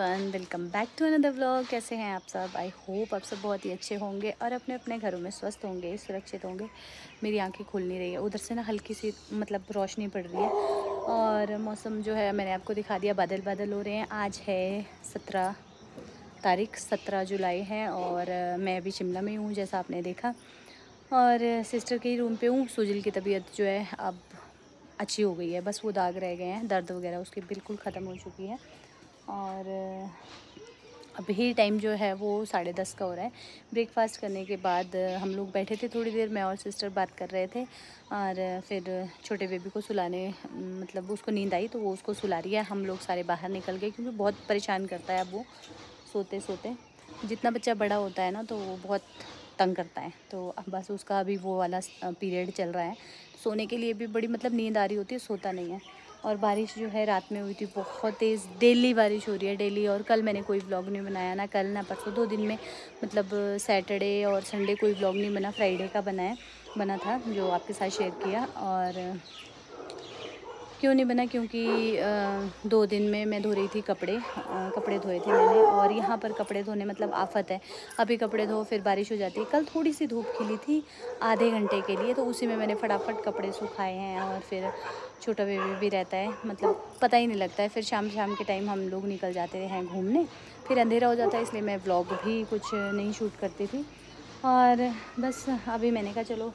Everyone welcome back to another vlog कैसे हैं आप सब? आई होप आप सब बहुत ही अच्छे होंगे और अपने अपने घरों में स्वस्थ होंगे, सुरक्षित होंगे। मेरी आँखें खुल नहीं रही है। उधर से ना हल्की सी मतलब रोशनी पड़ रही है। और मौसम जो है, मैंने आपको दिखा दिया बादल बादल हो रहे हैं। आज है सत्रह तारीख, सत्रह जुलाई है और मैं अभी शिमला में हूँ जैसा आपने देखा। और सिस्टर के ही रूम पर हूँ। सुजल की तबीयत जो है, अब अच्छी हो गई है। बस वो दाग रह गए हैं, दर्द वगैरह उसकी बिल्कुल ख़त्म हो चुकी है। और अभी टाइम जो है वो साढ़े दस का हो रहा है। ब्रेकफास्ट करने के बाद हम लोग बैठे थे थोड़ी देर, मैं और सिस्टर बात कर रहे थे और फिर छोटे बेबी को सुलाने मतलब उसको नींद आई तो वो उसको सुला रही है। हम लोग सारे बाहर निकल गए क्योंकि बहुत परेशान करता है अब वो सोते सोते। जितना बच्चा बड़ा होता है ना तो वो बहुत तंग करता है। तो अब बस उसका अभी वो वाला पीरियड चल रहा है। सोने के लिए भी बड़ी मतलब नींद आ रही होती है, सोता नहीं है। और बारिश जो है रात में हुई थी, बहुत तेज़। डेली बारिश हो रही है, डेली। और कल मैंने कोई व्लॉग नहीं बनाया, ना कल, ना परसों। दो दिन में मतलब सैटरडे और संडे कोई व्लॉग नहीं बना फ्राइडे का बनाया, बना था, जो आपके साथ शेयर किया। और क्यों नहीं बना? क्योंकि दो दिन में मैं धो रही थी कपड़े कपड़े धोए थे मैंने, और यहाँ पर कपड़े धोने मतलब आफत है। अभी कपड़े धो, फिर बारिश हो जाती है। कल थोड़ी सी धूप खिली थी आधे घंटे के लिए तो उसी में मैंने फटाफट कपड़े सुखाए हैं, और फिर छोटा बेबी भी रहता है मतलब पता ही नहीं लगता है। फिर शाम शाम के टाइम हम लोग निकल जाते हैं घूमने, फिर अंधेरा हो जाता है, इसलिए मैं ब्लॉग भी कुछ नहीं शूट करती थी। और बस, अभी मैंने कहा, चलो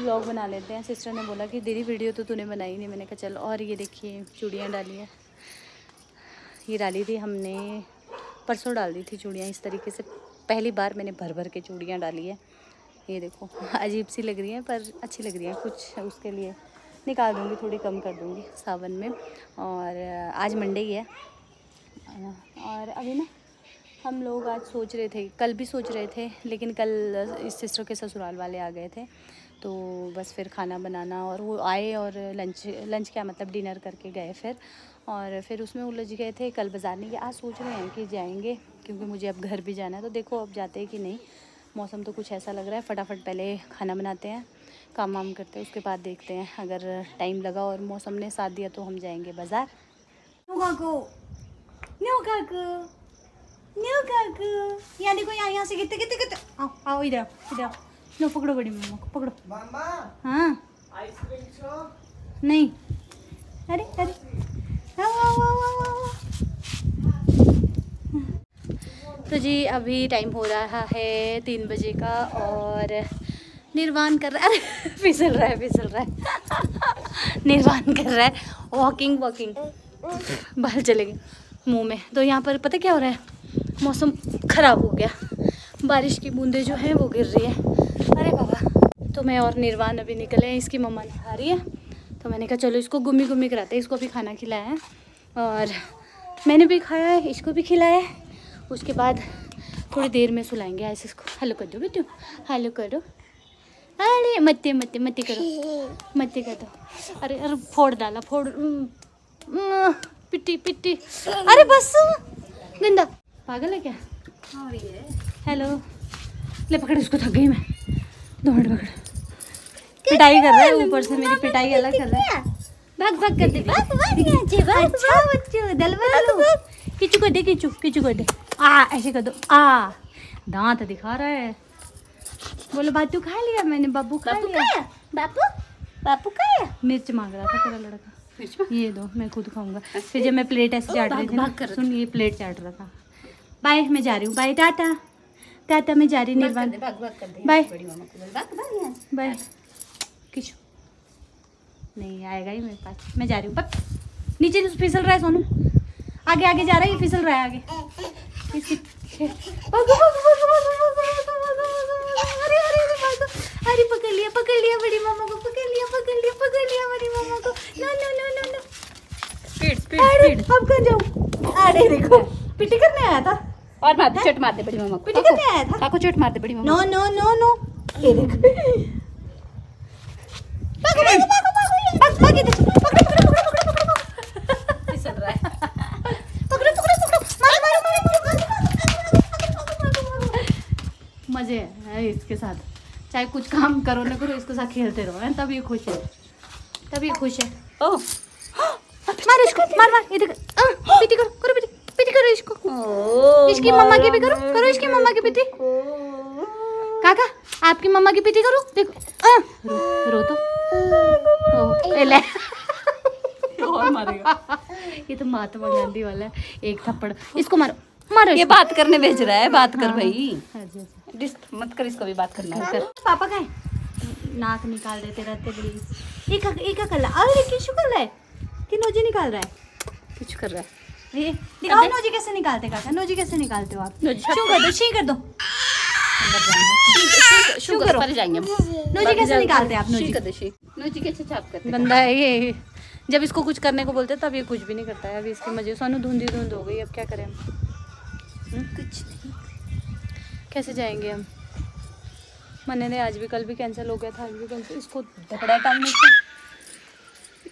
व्लॉग बना लेते हैं। सिस्टर ने बोला कि, दीदी वीडियो तो तूने बनाई नहीं। मैंने कहा, चल, और ये देखिए, चूड़ियाँ डाली है। ये डाली थी हमने, परसों डाल दी थी चूड़ियाँ। इस तरीके से पहली बार मैंने भर भर के चूड़ियाँ डाली है। ये देखो, अजीब सी लग रही हैं, पर अच्छी लग रही हैं कुछ उसके लिए। निकाल दूँगी, थोड़ी कम कर दूँगी सावन में। और आज मंडे ही है। और अभी ना, हम लोग आज सोच रहे थे, कल भी सोच रहे थे, लेकिन कल इस सिस्टर के ससुराल वाले आ गए थे। तो बस फिर खाना बनाना और वो आए और लंच लंच क्या मतलब डिनर करके गए फिर। और फिर उसमें उलझ गए थे, कल बाज़ार नहीं आज सोच रहे हैं कि जाएँगे, क्योंकि मुझे अब घर भी जाना है। तो देखो अब जाते हैं कि नहीं। मौसम तो कुछ ऐसा लग रहा है। फटाफट पहले खाना बनाते हैं, काम वाम करते हैं, उसके बाद देखते हैं। अगर टाइम लगा और मौसम ने साथ दिया तो हम जाएँगे बाज़ार। यहाँ देखो यहाँ यहाँ से कितने कितने कितने? आओ आओ इधर इधर लो पकड़ो बड़ी मम्मा को पकड़ो। हाँ। नहीं। अरे अरे। तो जी अभी टाइम हो रहा है तीन बजे का और निर्वाण कर रहा है। अरे फिसल रहा है फिसल रहा है। निर्वाण कर रहा है। वॉकिंग वॉकिंग बाहर चले गए। मुँह में। तो यहाँ पर पता क्या हो रहा है? मौसम ख़राब हो गया। बारिश की बूंदें जो हैं वो गिर रही है। अरे बाबा। तो मैं और निर्वाण अभी निकले हैं इसकी मम्मा ने खा रही है। तो मैंने कहा चलो इसको गुम्मी गुम्मी कराते हैं इसको भी खाना खिलाया है। और मैंने भी खाया है इसको भी खिलाया है। उसके बाद थोड़ी देर में सुलाएँगे ऐसे इसको। हेलो कर दो बेटू हेलो करो। अरे मत्ते मत्ते मत्ते करो मत्ते कर दो। अरे अरे फोड़ डाला फोड़। पिट्टी पिट्टी। अरे बस गंदा। पागल है क्या? हेलो। ले पकड़ उसको थक गई मैं। दो मिनट पकड़ पिटाई कर रहा है ऊपर से मेरी पिटाई अलग कर रहा है। भाग भाग कर दे भाग भाग अच्छा बच्चो दलवा लो किचू कर दे किचू किचू कर दे। आ ऐसे कर दो। आ। दांत दिखा रहा है। बोलो बातू खा लिया? मैंने बाबू खा लिया। बापू बापू खाया? मिर्च मांग रहा था तेरा लड़का। ये दो मैं खुद खाऊँगा। फिर जब मैं प्लेट ऐसे चाट रही थी सुन ये प्लेट चाट रहा था। बाय मैं जा रही हूँ। बाय टाटा। टाटा मैं जा रही निर्वाण बाय बाय किचु नहीं आएगा ही मेरे पास मैं जा रही हूँ नीचे फिसल रहा है सोनू आगे आगे जा रहा है फिसल रहा है आगे अरे पकड़ लिया पकड़ लिया बड़ी मामा को पकड़ लिया पकड़ लिया पकड़ लिया बड़ी मामा को no no no no no speed speed speed अब कहाँ जाऊँ अरे देखो पिटी करने आया था और मार दे चोट मार दे बड़ी मम्मा को बेटी क्या आया था काको चोट मार दे बड़ी मम्मा नो नो नो नो ये देख पकड़ पकड़ पकड़ बस भाग इधर पकड़ पकड़ पकड़ पकड़ पकड़ फिसल रहा है पकड़ पकड़ पकड़ मार मार मार मज़े है इसके साथ चाहे कुछ काम करो ना करो इसके साथ खेलते रहो है तभी खुश है तभी खुश है ओ मार इसको मार मार ये देख पीटी करो इसकी मम्मा की भी करो करो इसकी मम्मा की पीती काका आपकी मम्मा की पीती करो देखो। आ, रो, रो तो। ओ, ले। ये तो महात्मा गांधी वाला है एक थप्पड़। इसको मारो मारो ये बात करने भेज रहा है बात कर भाई। हाँ जी, हाँ मत कर इसको भी बात करना है पापा का नाक निकाल देते रहते प्लीज़ एक एक कर ला। अरे किशु कर रहा है? कि नोजी निकाल रहा है। कुछ कर रहा है। दिखाओ नोजी कैसे निकालते काका? नोजी कैसे निकालते हो आप? नोजी शू कर दो शी कर दो। शुगर पर जाएँगे हम। नोजी कैसे निकालते आप नोजी? कर दे शी। नोजी कैसे चाप करते बंदा है ये जब इसको कुछ करने को बोलते तब ये कुछ भी नहीं करता है। अभी इसके मज़े सोनू धुंधी धुंध हो गई अब क्या करें हम? हम्म? कुछ नहीं। कैसे जाएँगे हम? मने ने आज भी कल भी कैंसिल हो गया था आज भी कैंसिल इसको धकड़ा में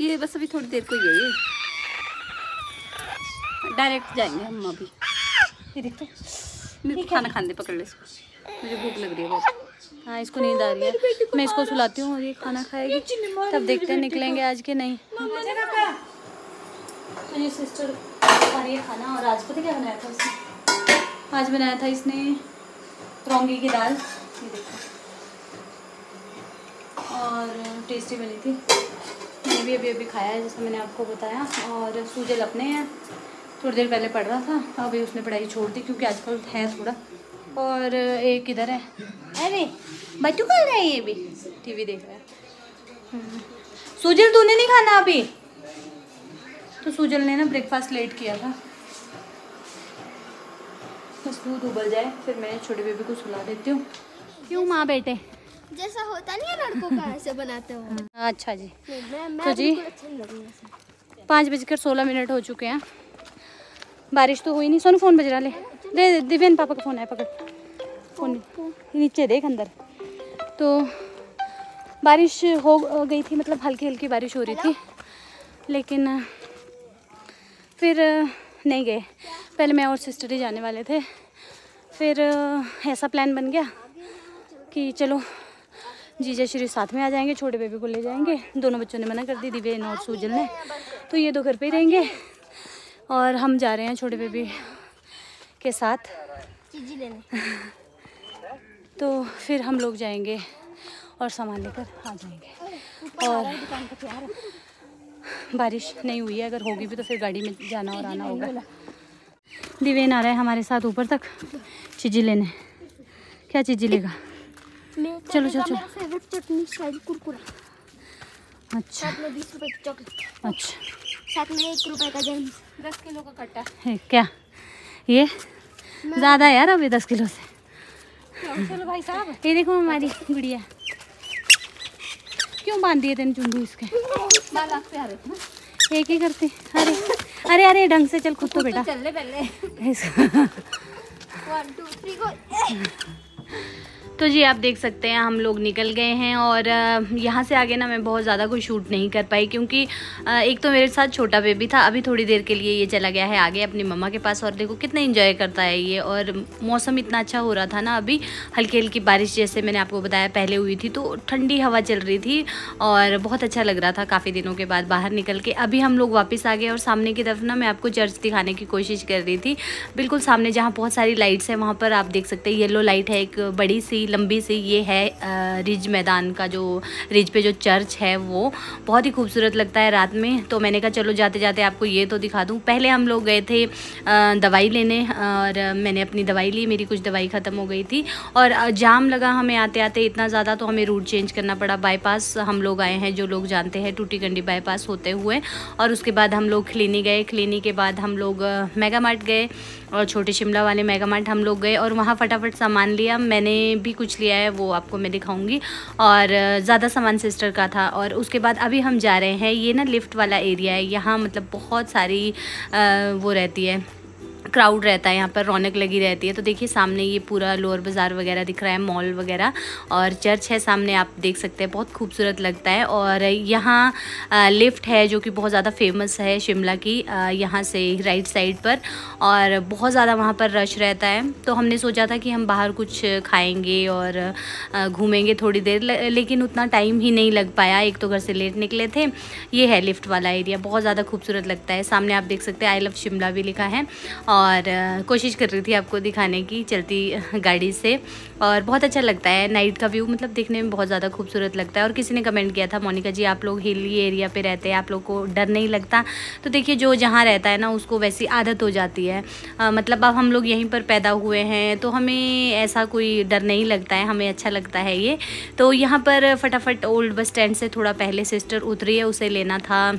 ये बस अभी थोड़ी देर को ये। डायरेक्ट जाएँगे हम अभी। ये देखते मेरे को खाना खाने पकड़ ले इसको। मुझे भूख लग रही है बहुत। हाँ इसको नींद आ रही है। मैं इसको सुलाती हूँ और ये खाना खाएगी। तब देखते हैं निकलेंगे आज के नहीं। सिस्टर खा रही है खाना। और आज पता क्या बनाया था इसने आज बनाया था इसने रौंगी की दाल। ये देखो। और टेस्टी बनी थी। मैंने भी अभी अभी खाया है जैसे मैंने आपको बताया। और सूजल अपने हैं। थोड़ी देर पहले पढ़ रहा था अभी उसने पढ़ाई छोड़ दी क्योंकि आजकल है थोड़ा। और एक इधर है। अरे बच्चू कर रहा है ये भी टीवी देख रहा है। हम्म। सूजल तूने नहीं खाना अभी? तो सूजल ने ना ब्रेकफास्ट लेट किया था। बस दूध उबल जाए फिर मैं छोटे बेबी को सुला देती हूँ। क्यों माँ बेटे? जैसा होता नहीं है लड़कों का ऐसे बनाते हो। अच्छा जी। मैं मैं तो जी? अच्छा। पाँच बजकर सोलह मिनट हो चुके हैं। बारिश तो हुई नहीं। सोनू, फ़ोन बज रहा ले। दे दिव्यन पापा का फ़ोन है, पकड़। फ़ोन नीचे देख अंदर। तो बारिश हो गई थी मतलब हल्की हल्की बारिश हो रही थी। लेकिन, फिर नहीं गए। पहले मैं और सिस्टर ही जाने वाले थे। फिर ऐसा प्लान बन गया कि चलो, जीजा श्री साथ में आ जाएँगे, छोटे बेबी को ले जाएँगे। दोनों बच्चों ने मना कर दी दिव्यन और सूजल ने। तो ये दो घर पे ही रहेंगे। और हम जा रहे हैं छोटे बेबी के साथ। चीजी लेने। तो फिर हम लोग जाएँगे और सामान लेकर आ जाएँगे। और बारिश नहीं हुई है अगर होगी भी तो फिर गाड़ी में जाना और आना होगा। दिवेन आ रहा है हमारे साथ ऊपर तक। चीज़ी लेने। क्या चीज़ी लेगा? चलो, चलो, चलो। फेवरेट चटनी कुरकुरा। अच्छा। अच्छा। साथ में एक रुपए का जैम दस किलो का कट्टा। क्या? ये ज़्यादा यार अभी दस किलो से? चलो भाई साहब। ये देखो हमारी गुड़िया। क्यों बाँध दिए तेने चुंडू इसके? एक ही करते। अरे अरे अरे ढंग से चल खुद तो बेटा। चल ले पहले। वन टू थ्री गो तो जी, आप देख सकते हैं, हम लोग निकल गए हैं और यहाँ से आगे ना मैं बहुत ज़्यादा कोई शूट नहीं कर पाई क्योंकि एक तो मेरे साथ छोटा बेबी था, अभी थोड़ी देर के लिए ये चला गया है आगे अपनी मम्मा के पास और देखो कितना इंजॉय करता है ये और मौसम इतना अच्छा हो रहा था ना अभी हल्की हल्की बारिश जैसे मैंने आपको बताया पहले हुई थी तो ठंडी हवा चल रही थी और बहुत अच्छा लग रहा था काफ़ी दिनों के बाद बाहर निकल के। अभी हम लोग वापस आ गए और सामने की तरफ़ ना मैं आपको चर्च दिखाने की कोशिश कर रही थी। बिल्कुल सामने जहाँ बहुत सारी लाइट्स हैं वहाँ पर आप देख सकते हैं येलो लाइट है एक बड़ी सी, लंबी सी ये है रिज मैदान का जो, रिज पे जो चर्च है वो। बहुत ही खूबसूरत लगता है रात में। तो मैंने कहा, चलो जाते जाते आपको ये तो दिखा दूँ। पहले हम लोग गए थे दवाई लेने और मैंने अपनी दवाई ली, मेरी कुछ दवाई ख़त्म हो गई थी। और जाम लगा हमें आते आते इतना ज़्यादा तो हमें रूट चेंज करना पड़ा। बाईपास हम लोग आए हैं, जो लोग जानते हैं टूटी कंडी बाईपास होते हुए। और उसके बाद हम लोग खलीनी गए। खलीनी के बाद हम लोग मेगा मार्ट गए और छोटे शिमला वाले मेगा मार्ट हम लोग गए और वहाँ फटाफट सामान लिया। मैंने भी कुछ लिया है, वो आपको मैं दिखाऊँगी। और ज़्यादा सामान सिस्टर का था और उसके बाद अभी हम जा रहे हैं, ये ना लिफ्ट वाला एरिया है, यहाँ मतलब बहुत सारी वो रहती है। क्राउड रहता है, यहाँ पर रौनक लगी रहती है। तो देखिए, सामने ये पूरा लोअर बाज़ार वगैरह दिख रहा है, मॉल वगैरह और चर्च है सामने, आप देख सकते हैं, बहुत खूबसूरत लगता है। और यहाँ लिफ्ट है जो कि बहुत ज़्यादा फ़ेमस है शिमला की यहाँ से राइट साइड पर और बहुत ज़्यादा वहाँ पर रश रहता है। तो हमने सोचा था कि हम बाहर कुछ खाएँगे और घूमेंगे थोड़ी देर लेकिन उतना टाइम ही नहीं लग पाया। एक तो घर से लेट निकले थे, ये है लिफ्ट वाला एरिया, बहुत ज़्यादा खूबसूरत लगता है। सामने आप देख सकते हैं आई लव शिमला भी लिखा है और और कोशिश कर रही थी आपको दिखाने की चलती गाड़ी से। और बहुत अच्छा लगता है नाइट का व्यू मतलब देखने में बहुत ज़्यादा खूबसूरत लगता है। और किसी ने कमेंट किया था मोनिका जी आप लोग हिली एरिया पे रहते हैं आप लोग को डर नहीं लगता? तो देखिए जो जहाँ रहता है ना उसको वैसी आदत हो जाती है। अ, मतलब अब हम लोग यहीं पर पैदा हुए हैं तो हमें ऐसा कोई डर नहीं लगता है हमें अच्छा लगता है ये। तो यहाँ पर फटाफट ओल्ड बस स्टैंड से थोड़ा पहले सिस्टर उतरी है उसे लेना था।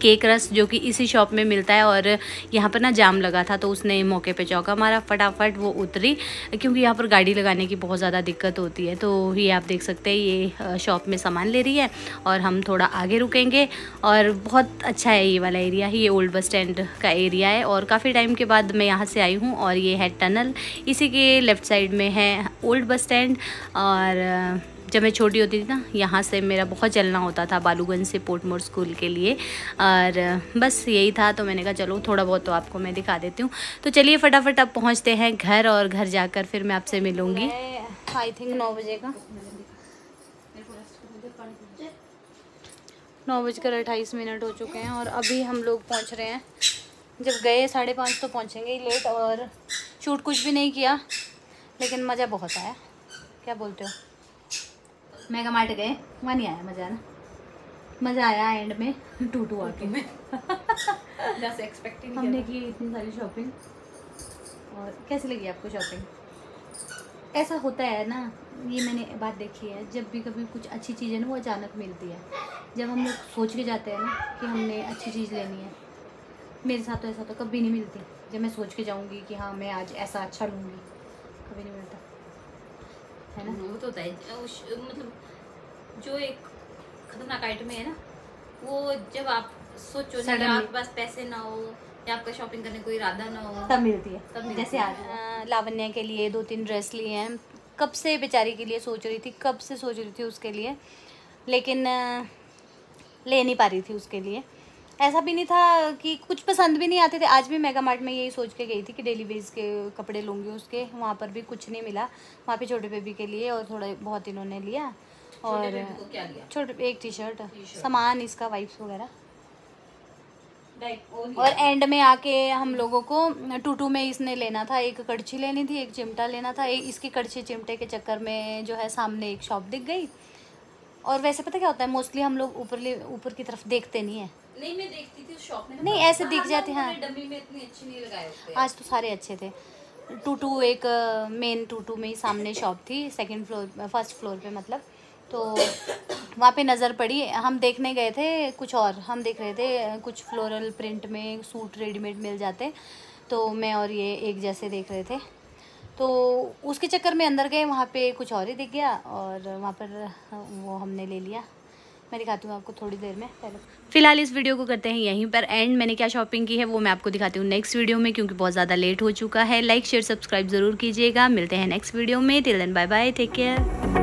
केक रस जो कि इसी शॉप में मिलता है और यहाँ पर ना जाम लगा था तो उसने मौके पे चौका मारा, फटाफट वो उतरी, क्योंकि यहाँ पर गाड़ी लगाने की बहुत ज़्यादा दिक्कत होती है। तो ये आप देख सकते हैं, ये शॉप में सामान ले रही है और हम थोड़ा आगे रुकेंगे और बहुत अच्छा है ये वाला एरिया ये ओल्ड बस स्टैंड का एरिया है और काफ़ी टाइम के बाद मैं यहाँ से आई हूँ और ये है टनल, इसी के लेफ़्ट साइड में है ओल्ड बस स्टैंड और जब मैं छोटी होती थी ना, यहाँ से मेरा बहुत चलना होता था बालूगंज से पोर्टमोर स्कूल के लिए। और बस यही था तो मैंने कहा, चलो, थोड़ा बहुत तो आपको मैं दिखा देती हूँ। तो चलिए, फटाफट अब पहुँचते हैं घर और घर जाकर फिर मैं आपसे मिलूँगी। आई थिंक, नौ बजे का। नौ बजकर अट्ठाईस मिनट हो चुके हैं और अभी हम लोग पहुँच रहे हैं। जब गए साढ़े पाँच तो पहुँचेंगे ही लेट और शूट कुछ भी नहीं किया, लेकिन मज़ा बहुत आया। क्या बोलते हो? मेगा मार्ट गए वहाँ नहीं आया मज़ा ना? मज़ा आया एंड में टू टू आके में। जैसे एक्सपेक्टिंग हमने की इतनी सारी शॉपिंग और कैसी लगी आपको शॉपिंग ऐसा होता है ना ये मैंने बात देखी है जब भी कभी कुछ अच्छी चीज़ ना वो अचानक मिलती है। जब हम लोग सोच के जाते हैं ना कि हमने अच्छी चीज़ लेनी है मेरे साथ तो ऐसा तो कभी नहीं मिलती। जब मैं सोच के जाऊँगी कि हाँ मैं आज ऐसा अच्छा लूँगी कभी नहीं मिलता। है ना? वो तो होता है। उस- मतलब जो एक खतरनाक आइटम है ना वो जब आप सोचो ना कि आपके पास पैसे ना हो या आपका शॉपिंग करने कोई इरादा ना हो तब मिलती है। तब मिलती जैसे आज। लावण्य के लिए दो तीन ड्रेस लिए हैं। कब से बेचारी के लिए सोच रही थी कब से सोच रही थी उसके लिए लेकिन ले नहीं पा रही थी उसके लिए। ऐसा भी नहीं था कि कुछ पसंद भी नहीं आते थे। आज भी मेगा मार्ट में यही सोच के गई थी कि डेली वेज के कपड़े लूँगी उसके। वहाँ पर भी कुछ नहीं मिला वहाँ पे छोटे बेबी के लिए और थोड़ा बहुत इन्होंने लिया। और baby को क्या लिया? छोटे एक टी शर्ट सामान इसका वाइप्स वगैरह। और एंड में आके हम लोगों को टूटू में इसने लेना था एक कड़छी लेनी थी एक चिमटा लेना था। एक इसकी कड़छी चिमटे के चक्कर में जो है सामने एक शॉप दिख गई। और वैसे पता क्या होता है मोस्टली हम लोग ऊपर ऊपर की तरफ़ देखते नहीं है। नहीं मैं देखती थी उस शॉप में नहीं, ऐसे दिख हाँ, जाते हैं। डमी में इतनी अच्छी नहीं लगाए होते। आज तो सारे अच्छे थे। टूटू एक मेन टूटू में ही सामने शॉप थी सेकंड फ्लोर फ़र्स्ट फ्लोर पे मतलब। तो वहाँ पे नज़र पड़ी। हम देखने गए थे कुछ और। हम देख रहे थे कुछ फ्लोरल प्रिंट में सूट रेडीमेड मिल जाते। तो मैं और ये एक जैसे देख रहे थे। तो उसके चक्कर में अंदर गए, वहाँ पे कुछ और ही दिख गया और वहाँ पर वो हमने ले लिया। मैं दिखाती हूँ आपको थोड़ी देर में, पहले। फ़िलहाल इस वीडियो को करते हैं यहीं पर एंड। मैंने क्या शॉपिंग की है वो मैं आपको दिखाती हूँ नेक्स्ट वीडियो में, क्योंकि बहुत ज़्यादा लेट हो चुका है। लाइक शेयर सब्सक्राइब ज़रूर कीजिएगा। मिलते हैं नेक्स्ट वीडियो में। Till then bye bye take care